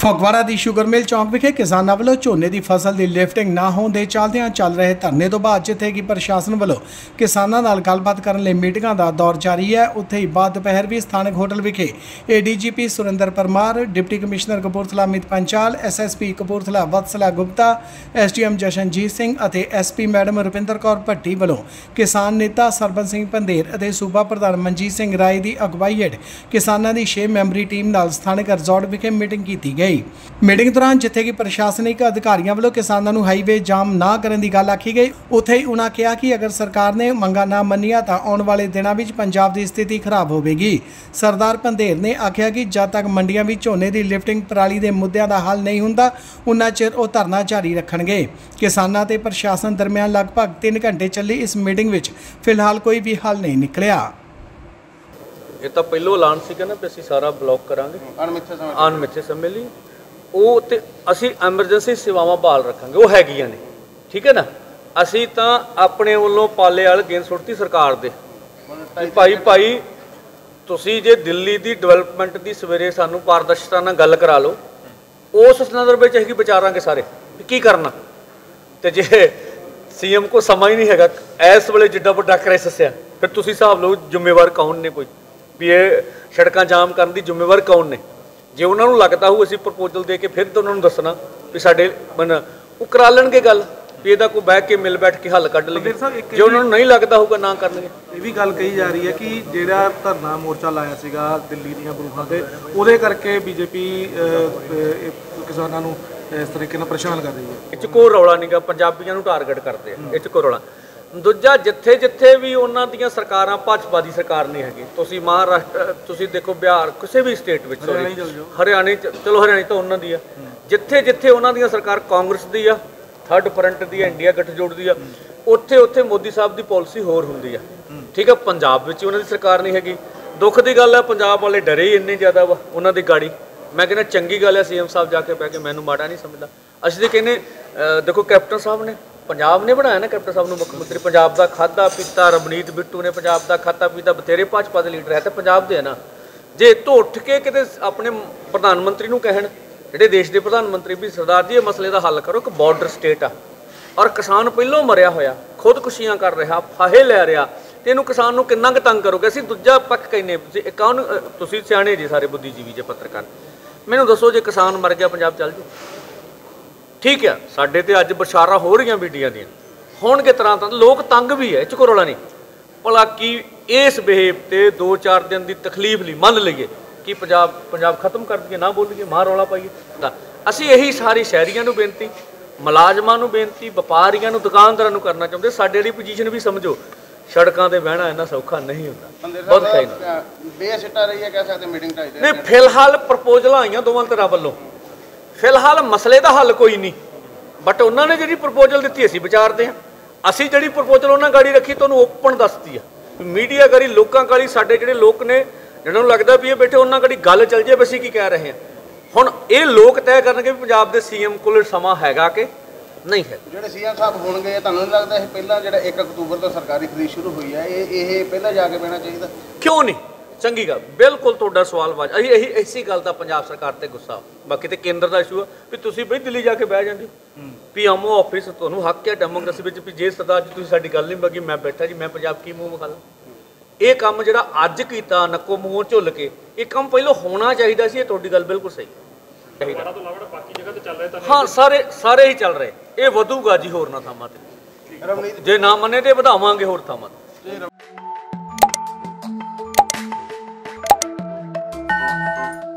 ਫਗਵਾੜਾ ਦੀ sugar mill ਚੌਂਕ ਵਿਖੇ ਕਿਸਾਨਾਂ ਵੱਲੋਂ ਝੋਨੇ ਦੀ ਫਸਲ ਦੀ ਲਿਫਟਿੰਗ ਨਾ ਹੋਣ ਦੇ ਚੱਲਦਿਆਂ ਚੱਲ ਰਹੇ ਧਰਨੇ ਤੋਂ ਬਾਅਦ ਜਿੱਥੇ ਕਿ ਪ੍ਰਸ਼ਾਸਨ ਵੱਲੋਂ ਕਿਸਾਨਾਂ ਨਾਲ ਗੱਲਬਾਤ ਕਰਨ ਲਈ ਮੀਟਿੰਗਾਂ ਦਾ ਦੌਰ ਜਾਰੀ ਹੈ, ਉੱਥੇ ਹੀ ਬਾਅਦ ਦੁਪਹਿਰ ਵੀ ਸਥਾਨਕ ਹੋਟਲ ਵਿਖੇ ADGP Surinder Parmar, deputy commissioner Kapurthala Amit Panchal SSP Kapurthala Vatsala Gupta SDM Jashanjit Singh ਅਤੇ ਐਸਪੀ ਮੈਡਮ ਰੁਪਿੰਦਰ ਕੌਰ ਭੱਟੀ ਵੱਲੋਂ ਕਿਸਾਨ ਨੇਤਾ ਸਰਬੰਸ ਸਿੰਘ ਪੰਦੇਰ ਅਤੇ ਸੂਬਾ ਪ੍ਰਧਾਨ ਮਨਜੀਤ ਸਿੰਘ ਰਾਏ ਦੀ ਅਗਵਾਈ ਹੇਠ ਕਿਸਾਨਾਂ ਦੀ 6 ਮੈਂਬਰੀ ਟੀਮ ਨਾਲ ਸਥਾਨਕ ਰਿਜ਼ੋਰਟ ਵਿਖੇ ਮੀਟਿੰਗ ਕੀਤੀ ਗਈ। ਮੀਟਿੰਗ ਦੌਰਾਨ ਜਿੱਥੇ ਕਿ ਪ੍ਰਸ਼ਾਸਨਿਕ ਅਧਿਕਾਰੀਆਂ ਵੱਲੋਂ ਕਿਸਾਨਾਂ ਨੂੰ ਹਾਈਵੇ ਜਾਮ ਨਾ ਕਰਨ ਦੀ ਗੱਲ ਆਖੀ ਗਈ, ਉੱਥੇ ਹੀ ਉਹਨਾਂ ਕਿਹਾ ਕਿ ਅਗਰ ਸਰਕਾਰ ਨੇ ਮੰਗਾਂ ਨਾ ਮੰਨੀਆਂ ਤਾਂ ਆਉਣ ਵਾਲੇ ਦਿਨਾਂ ਵਿੱਚ ਪੰਜਾਬ ਦੀ ਸਥਿਤੀ ਖਰਾਬ ਹੋਵੇਗੀ। ਸਰਦਾਰ ਪੰਧੇਰ ਨੇ ਆਖਿਆ ਕਿ ਜਦ ਤੱਕ ਮੰਡੀਆਂ ਵਿੱਚ ਝੋਨੇ ਦੀ ਲਿਫਟਿੰਗ ਪਰਾਲੀ ਦੇ ਮੁੱਦਿਆਂ ਦਾ ਹੱਲ ਨਹੀਂ ਹੁੰਦਾ ਉਨਾ ਚਿਰ ਉਹ ਧਰਨਾ ਜਾਰੀ ਰੱਖਣਗੇ। ਕਿਸਾਨਾਂ ਤੇ ਪ੍ਰਸ਼ਾਸਨ ਦਰਮਿਆਨ ਲਗਭਗ 3 ਘੰਟੇ ਚੱਲੀ ਇਸ ਮੀਟਿੰਗ ਵਿੱਚ, ਫਿਲਹਾਲ ਕੋਈ ਵੀ ਹੱਲ ਨਹੀਂ ਨਿਕਲਿਆ। ਇਹ ਤਾਂ ਪਹਿਲੋਂ ਐਲਾਨ ਸੀਗਾ ਨਾ ਵੀ ਅਸੀਂ ਸਾਰਾ ਬਲੌਕ ਕਰਾਂਗੇ। ਅਣਮਿੱਥੇ ਸਮੇਂ ਅਣਮਿੱਥੇ ਸਮੇਂ ਲਈ। ਉਹ ਤੇ ਅਸੀਂ ਐਮਰਜੈਂਸੀ ਸੇਵਾਵਾਂ ਬਹਾਲ ਰੱਖਾਂਗੇ ਉਹ ਹੈਗੀਆਂ ਨੇ। ਠੀਕ ਹੈ ਨਾ? ਅਸੀਂ ਤਾਂ ਆਪਣੇ ਵੱਲੋਂ ਪਾਲੇ ਵਾਲ ਗੇਂਦ ਸੁੱਟਤੀ ਸਰਕਾਰ ਦੇ। ਭਾਈ ਭਾਈ ਤੁਸੀਂ ਜੇ ਦਿੱਲੀ ਦੀ ਡਿਵੈਲਪਮੈਂਟ ਦੀ ਸਵੇਰੇ ਸਾਨੂੰ ਪਾਰਦਰਸ਼ਤਾ ਨਾਲ ਗੱਲ ਕਰਾ ਲਓ ਉਸ ਸੰਦਰਭ ਵਿੱਚ ਅਸੀਂ ਵਿਚਾਰਾਂਗੇ ਸਾਰੇ ਕੀ ਕਰਨਾ? ਤੇ ਜੇ ਸੀਐਮ ਕੋ ਸਮਾਂ ਹੀ ਨਹੀਂ ਹੈਗਾ ਇਸ ਵੇਲੇ ਜਿੱਡਾ ਵੱਡਾ ਕ੍ਰਾਈਸਿਸ ਆ ਫਿਰ ਤੁਸੀਂ ਹਿਸਾਬ ਲਓ ਜ਼ਿੰਮੇਵਾਰ ਕੌਣ ਨੇ ਕੋਈ? ਵੀ ਇਹ ਸੜਕਾਂ ਜਾਮ ਕਰਨ ਦੀ ਜ਼ਿੰਮੇਵਾਰ ਕੌਣ ਨੇ? ਜੇ ਉਹਨਾਂ ਨੂੰ ਲੱਗਦਾ ਹੋਊ ਅਸੀਂ ਪ੍ਰਪੋਜ਼ਲ ਦੇ ਕੇ ਫਿਰ ਤਾਂ ਉਹਨਾਂ ਨੂੰ ਦੱਸਣਾ ਵੀ ਸਾਡੇ ਮਨ ਉਹ ਕਰਾ ਲੈਣਗੇ ਗੱਲ ਵੀ ਇਹਦਾ ਕੋਈ ਬਹਿ ਕੇ ਮਿਲ ਬੈਠ ਕੇ ਹੱਲ ਕੱਢ ਲਈਏ। ਜੇ ਉਹਨਾਂ ਨੂੰ ਨਹੀਂ ਲੱਗਦਾ ਹੋਊਗਾ ਨਾ ਕਰਨਗੇ। ਇਹ ਵੀ ਗੱਲ ਕਹੀ ਜਾ ਰਹੀ ਹੈ ਕਿ ਜਿਹੜਾ ਧਰਨਾ ਮੋਰਚਾ ਲਾਇਆ ਸੀਗਾ ਦਿੱਲੀ ਦੀਆਂ ਬਰੂਹਾਂ ਤੇ ਉਹਦੇ ਕਰਕੇ ਬੀਜੇਪੀ ਕਿਸਾਨਾਂ ਨੂੰ ਇਸ ਤਰੀਕੇ ਨਾਲ ਪਰੇਸ਼ਾਨ ਕਰ ਰਹੀ ਹੈ। ਇਹ ਚ ਕੋਈ ਰੌਲਾ ਨਹੀਂਗਾ ਪੰਜਾਬੀਆਂ ਨੂੰ ਟਾਰਗੇਟ ਕਰਦੇ ਆ ਇਹ ਚ ਕੋਈ ਰੌਲਾ। ਦੂਜਾ ਜਿੱਥੇ ਜਿੱਥੇ ਵੀ ਉਹਨਾਂ ਦੀਆਂ ਸਰਕਾਰਾਂ ਭਾਜਪਾ ਦੀ ਸਰਕਾਰ ਨਹੀਂ ਹੈਗੀ। ਤੁਸੀਂ ਮਹਾਰਾਸ਼ਟਰ ਤੁਸੀਂ ਦੇਖੋ ਬਿਹਾਰ ਕਿਸੇ ਵੀ ਸਟੇਟ ਵਿੱਚ sorry, ਹਰਿਆਣੇ ਚਲੋ ਹਰਿਆਣੇ ਤਾਂ ਉਹਨਾਂ ਦੀ ਆ। ਜਿੱਥੇ ਜਿੱਥੇ ਉਹਨਾਂ ਦੀਆਂ ਸਰਕਾਰ ਕਾਂਗਰਸ ਦੀ ਆ ਥਰਡ ਫਰੰਟ ਦੀ ਆ ਇੰਡੀਆ ਗੱਠਜੋੜ ਦੀ ਆ ਉੱਥੇ ਉੱਥੇ ਮੋਦੀ ਸਾਹਿਬ ਦੀ ਪਾਲਿਸੀ ਹੋਰ ਹੁੰਦੀ ਆ। ਠੀਕ ਆ ਪੰਜਾਬ ਵਿੱਚ ਉਹਨਾਂ ਦੀ ਸਰਕਾਰ ਨਹੀਂ ਹੈਗੀ। ਦੁੱਖ ਦੀ ਗੱਲ ਆ ਪੰਜਾਬ ਵਾਲੇ ਡਰੇ ਹੀ ਇੰਨੇ ਜ਼ਿਆਦਾ ਵਾ ਉਹਨਾਂ ਦੀ ਗਾੜੀ। ਮੈਂ ਕਹਿੰਦਾ ਚੰਗੀ ਗੱਲ ਹੈ ਸੀਐਮ ਸਾਹਿਬ ਜਾ ਕੇ ਬਹਿ ਕੇ ਮੈਨੂੰ ਮਾੜਾ ਨਹੀਂ ਸਮਝਦਾ। ਅਸੀਂ ਤੇ ਕਹਿੰਦੇ ਦੇਖੋ ਕੈਪਟਨ ਸਾਹਿਬ ਨੇ ਪੰਜਾਬ ਨੇ ਬਣਾਇਆ ਨਾ ਕੈਪਟਨ ਸਾਹਿਬ ਨੂੰ ਮੁੱਖ ਮੰਤਰੀ। ਪੰਜਾਬ ਦਾ ਖਾਦਾ ਪੀਤਾ ਰਵਨੀਤ ਬਿੱਟੂ ਨੇ ਪੰਜਾਬ ਦਾ ਖਾਤਾ ਪੀਤਾ ਬਥੇਰੇ ਭਾਜਪਾ ਦੇ ਲੀਡਰ ਹੈ ਤੇ ਪੰਜਾਬ ਦੇ ਹੈ ਨਾ। ਜੇ ਤੋਂ ਉੱਠ ਕੇ ਕਿਤੇ ਆਪਣੇ ਪ੍ਰਧਾਨ ਮੰਤਰੀ ਨੂੰ ਕਹਿਣ ਜਿਹੜੇ ਦੇਸ਼ ਦੇ ਪ੍ਰਧਾਨ ਮੰਤਰੀ ਵੀ ਸਰਦਾਰ ਜੀ ਇਹ ਮਸਲੇ ਦਾ ਹੱਲ ਕਰੋ ਕਿ ਬਾਰਡਰ ਸਟੇਟ ਆ। ਔਰ ਕਿਸਾਨ ਪਹਿਲੋਂ ਮਰਿਆ ਹੋਇਆ ਖੁਦਕੁਸ਼ੀਆਂ ਕਰ ਰਿਹਾ ਫਾਹੇ ਲੈ ਰਿਹਾ ਤੇ ਇਹਨੂੰ ਕਿਸਾਨ ਨੂੰ ਕਿੰਨਾ ਕੁ ਤੰਗ ਕਰੋਗੇ? ਅਸੀਂ ਦੂਜਾ ਪੱਖ ਕਹਿੰਨੇ ਤੁਸੀਂ ਇੱਕ ਉਹਨੂੰ, ਤੁਸੀਂ ਸਿਆਣੇ ਜੀ ਸਾਰੇ ਬੁੱਧੀਜੀਵੀ ਜੇ ਪੱਤਰਕਾਰ। ਮੈਨੂੰ ਦੱਸੋ ਜੇ ਕਿਸਾਨ ਮਰ ਗਿਆ ਪੰਜਾਬ ਚੱਲ ਜੂ। ਠੀਕ ਹੈ ਸਾਡੇ ਤੇ ਅੱਜ ਬਸ਼ਾਰਾ ਹੋ ਰਹੀਆਂ ਮੀਡੀਆ ਦੀਆਂ। ਹੋਣਗੇ ਤਰ੍ਹਾਂ ਤਾਂ ਲੋਕ ਤੰਗ ਵੀ ਹੈ ਇਹ 'ਚ ਕੋਈ ਰੌਲਾ ਨਹੀਂ। ਭਲਾ ਕੀ ਇਸ ਬਿਹੇਵ ਤੇ 2-4 ਦਿਨ ਦੀ ਤਕਲੀਫ ਲਈ ਮੰਨ ਲਈਏ ਕਿ ਪੰਜਾਬ ਪੰਜਾਬ ਖਤਮ ਕਰ ਦਈਏ ਨਾ ਬੋਲੀਏ ਮਾਂ ਰੌਲਾ ਪਾਈਏ। ਤਾਂ ਅਸੀਂ ਇਹੀ ਸਾਰੀ ਸ਼ਹਿਰੀਆਂ ਨੂੰ ਬੇਨਤੀ ਮੁਲਾਜ਼ਮਾਂ ਨੂੰ ਬੇਨਤੀ ਵਪਾਰੀਆਂ ਨੂੰ ਦੁਕਾਨਦਾਰਾਂ ਨੂੰ ਕਰਨਾ ਚਾਹੁੰਦੇ ਸਾਡੇ ਵਾਲੀ ਪੋਜੀਸ਼ਨ ਵੀ ਸਮਝੋ। ਸੜਕਾਂ ਤੇ ਬਹਿਣਾ ਇੰਨਾ ਸੌਖਾ ਨਹੀਂ ਹੁੰਦਾ। ਬਹੁਤ ਖੈਨ ਬੇਸਿੱਟਾ ਰਹੀ ਹੈ ਕਹਿ ਸਕਦੇ ਮੀਟਿੰਗ ਦੇ ਨਹੀਂ ਫਿਲਹਾਲ ਪ੍ਰਪੋਜ਼ਲਾਂ ਆਈਆਂ ਦੋਵਾਂ ਧਿਰਾਂ ਵੱਲੋਂ। ਫਿਲਹਾਲ ਮਸਲੇ ਦਾ ਹੱਲ ਕੋਈ ਨਹੀਂ। ਬਟ ਉਹਨਾਂ ਨੇ ਜਿਹੜੀ ਪ੍ਰਪੋਜ਼ਲ ਦਿੱਤੀ ਅਸੀਂ ਵਿਚਾਰਦੇ ਹਾਂ। ਅਸੀਂ ਜਿਹੜੀ ਪ੍ਰਪੋਜ਼ਲ ਉਹਨਾਂ ਗਾੜੀ ਰੱਖੀ ਤੁਹਾਨੂੰ ਓਪਨ ਦੱਸਤੀ ਆ। ਮੀਡੀਆ ਗਾੜੀ ਲੋਕਾਂ ਗਾੜੀ ਸਾਡੇ ਜਿਹੜੇ ਲੋਕ ਨੇ ਜਿਹਨਾਂ ਨੂੰ ਲੱਗਦਾ ਵੀ ਇਹ ਬੈਠੇ ਉਹਨਾਂ ਗਾੜੀ ਗੱਲ ਚੱਲ ਜੇ ਅਸੀਂ ਕੀ ਕਹਿ ਰਹੇ ਹਾਂ। ਹੁਣ ਇਹ ਲੋਕ ਤੈਅ ਕਰਨਗੇ ਵੀ ਪੰਜਾਬ ਦੇ ਸੀਐਮ ਕੋਲ ਸਮਾਂ ਹੈਗਾ ਕਿ ਨਹੀਂ ਹੈ। ਜਿਹੜੇ ਸੀਐਮ ਸਾਹਿਬ ਹੋਣਗੇ ਤੁਹਾਨੂੰ ਨਹੀਂ ਲੱਗਦਾ ਇਹ ਪਹਿਲਾਂ ਜਿਹੜਾ 1 ਅਕਤੂਬਰ ਤੋਂ ਸਰਕਾਰੀ ਖਰੀਦ ਸ਼ੁਰੂ ਹੋਈ ਹੈ ਇਹ ਇਹ ਪਹਿਲਾਂ ਜਾ ਕੇ ਬਹਿਣਾ ਚਾਹੀਦਾ? ਕਿਉਂ ਨਹੀਂ? ਚੰਗੀ ਗੱਲ ਬਿਲਕੁਲ ਤੁਹਾਡਾ ਸਵਾਲ ਵਾਜ ਅਸੀਂ ਇਹੀ ਇਸੇ ਗੱਲ ਦਾ ਪੰਜਾਬ ਸਰਕਾਰ ਤੇ ਗੁੱਸਾ। ਬਾਕੀ ਤੇ ਕੇਂਦਰ ਦਾ ਇਸ਼ੂ ਆ ਵੀ ਤੁਸੀਂ ਬਈ ਦਿੱਲੀ ਜਾ ਕੇ ਬਹਿ ਜਾਂਦੇ ਪੀਐਮਓ ਆਫਿਸ ਤੁਹਾਨੂੰ ਹੱਕ ਹੈ ਡੈਮੋਕ੍ਰੇਸੀ ਵਿੱਚ ਵੀ ਜੇ ਸਰਦਾਰ ਜੀ ਤੁਸੀਂ ਸਾਡੀ ਗੱਲ ਨਹੀਂ ਮੰਗੀ ਮੈਂ ਬੈਠਾ ਜੀ ਮੈਂ ਪੰਜਾਬ ਕੀ ਮੂੰਹ ਵਿਖਾ ਲਾਂ ਇਹ ਕੰਮ ਜਿਹੜਾ ਅੱਜ ਕੀਤਾ ਨੱਕੋ ਮੂੰਹੋਂ ਝੁੱਲ ਕੇ ਇਹ ਕੰਮ ਪਹਿਲਾਂ ਹੋਣਾ ਚਾਹੀਦਾ ਸੀ ਇਹ ਤੁਹਾਡੀ ਗੱਲ ਬਿਲਕੁਲ ਸਹੀ ਚਾਹੀਦਾ। ਹਾਂ ਸਾਰੇ ਸਾਰੇ ਹੀ ਚੱਲ ਰਹੇ। ਇਹ ਵਧੂਗਾ ਜੀ ਹੋਰ ਨਾ ਥਾਵਾਂ ਤੇ। ਜੇ ਨਾ ਮੰਨੇ ਤੇ ਵਧਾਵਾਂਗੇ ਹੋਰ ਥਾਵਾਂ ਤੇ। Música